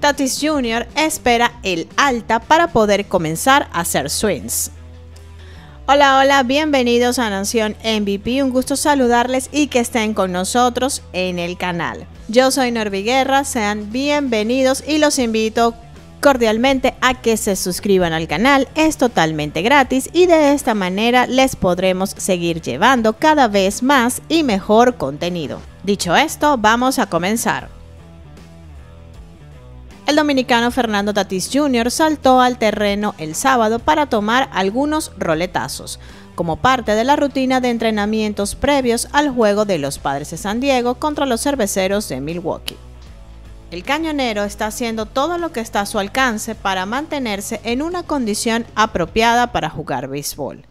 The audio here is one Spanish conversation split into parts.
Tatis Jr. espera el alta para poder comenzar a hacer swings. Hola, hola, bienvenidos a Nación MVP. Un gusto saludarles y que estén con nosotros en el canal. Yo soy Norvi Guerra, sean bienvenidos y los invito cordialmente a que se suscriban al canal, es totalmente gratis y de esta manera les podremos seguir llevando cada vez más y mejor contenido. Dicho esto, vamos a comenzar. El dominicano Fernando Tatis Jr. saltó al terreno el sábado para tomar algunos roletazos, como parte de la rutina de entrenamientos previos al juego de los Padres de San Diego contra los Cerveceros de Milwaukee. El cañonero está haciendo todo lo que está a su alcance para mantenerse en una condición apropiada para jugar béisbol,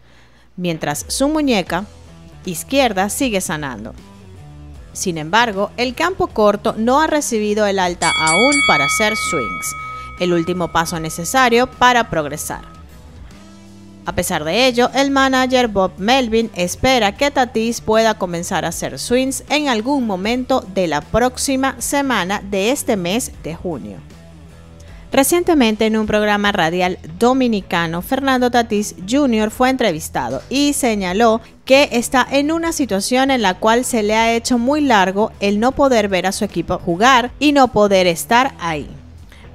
mientras su muñeca izquierda sigue sanando. Sin embargo, el campo corto no ha recibido el alta aún para hacer swings, el último paso necesario para progresar. A pesar de ello, el manager Bob Melvin espera que Tatis pueda comenzar a hacer swings en algún momento de la próxima semana de este mes de junio. Recientemente en un programa radial dominicano, Fernando Tatís Jr. fue entrevistado y señaló que está en una situación en la cual se le ha hecho muy largo el no poder ver a su equipo jugar y no poder estar ahí.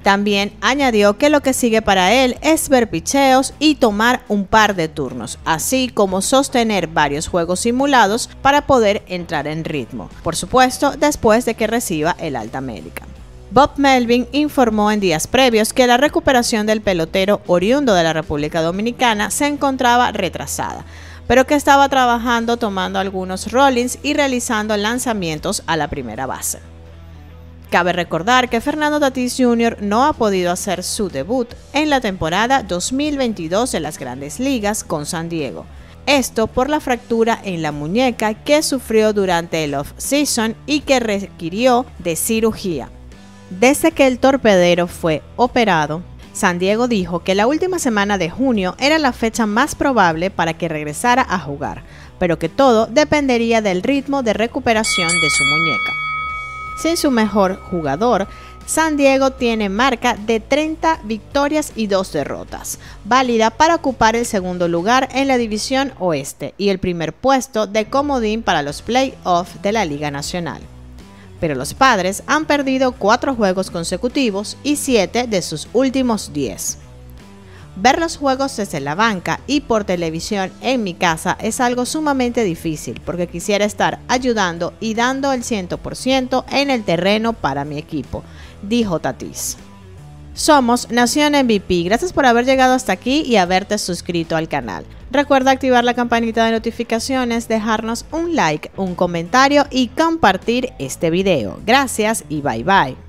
También añadió que lo que sigue para él es ver picheos y tomar un par de turnos, así como sostener varios juegos simulados para poder entrar en ritmo, por supuesto después de que reciba el alta médica. Bob Melvin informó en días previos que la recuperación del pelotero oriundo de la República Dominicana se encontraba retrasada, pero que estaba trabajando tomando algunos rollings y realizando lanzamientos a la primera base. Cabe recordar que Fernando Tatis Jr. no ha podido hacer su debut en la temporada 2022 de las grandes ligas con San Diego. Esto por la fractura en la muñeca que sufrió durante el off-season y que requirió de cirugía. Desde que el torpedero fue operado, San Diego dijo que la última semana de junio era la fecha más probable para que regresara a jugar, pero que todo dependería del ritmo de recuperación de su muñeca. Sin su mejor jugador, San Diego tiene marca de 30 victorias y 2 derrotas, válida para ocupar el segundo lugar en la división oeste y el primer puesto de comodín para los playoffs de la Liga Nacional pero los padres han perdido cuatro juegos consecutivos y siete de sus últimos diez. Ver los juegos desde la banca y por televisión en mi casa es algo sumamente difícil porque quisiera estar ayudando y dando el 100% en el terreno para mi equipo, dijo Tatis. Somos Nación MVP. Gracias por haber llegado hasta aquí y haberte suscrito al canal. Recuerda activar la campanita de notificaciones, dejarnos un like, un comentario y compartir este video. Gracias y bye bye.